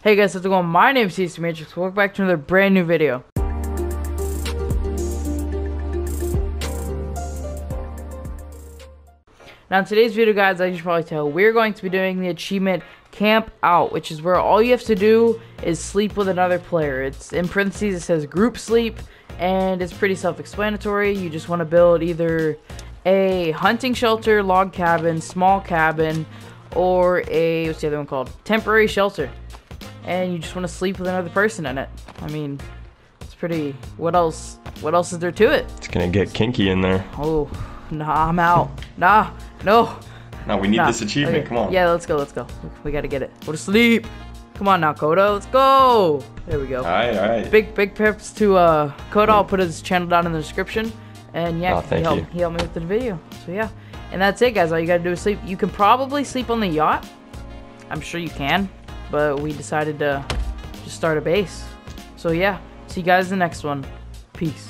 Hey guys, how's it going? My name is CC Matrix. Welcome back to another brand new video. Now in today's video guys, as you probably tell, we're going to be doing the achievement Camp Out, which is where all you have to do is sleep with another player. It's in parentheses, it says group sleep, and it's pretty self-explanatory. You just want to build either a hunting shelter, log cabin, small cabin, or a, what's the other one called? Temporary shelter. And you just want to sleep with another person in it. I mean, it's pretty, what else, what else is there to it? It's gonna get kinky in there. Oh, nah, I'm out. Nah, no. Now we need nah. this achievement. Okay. Come on. Yeah, let's go, let's go. We gotta get it. Go to sleep. Come on now, Koda. Let's go. There we go. All right, all right. Big, big props to uh, Koda. I'll put his channel down in the description. And yeah, Oh, he, helped, you. he helped me with the video. So yeah. And that's it, guys. All you gotta do is sleep. You can probably sleep on the yacht. I'm sure you can. But we decided to just start a base. So yeah. See you guys in the next one. Peace.